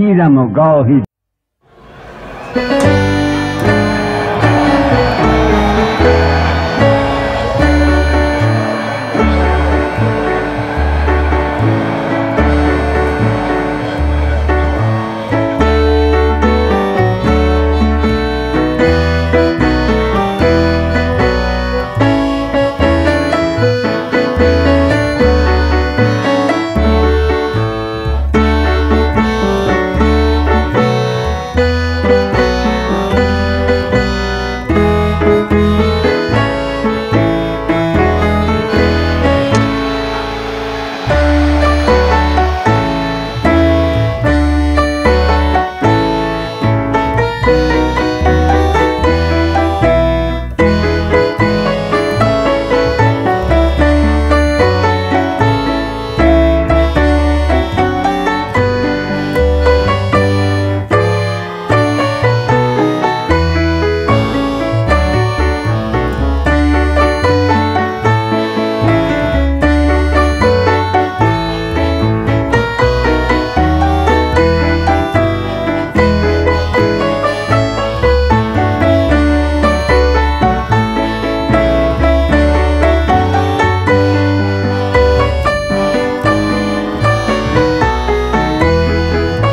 He's a God.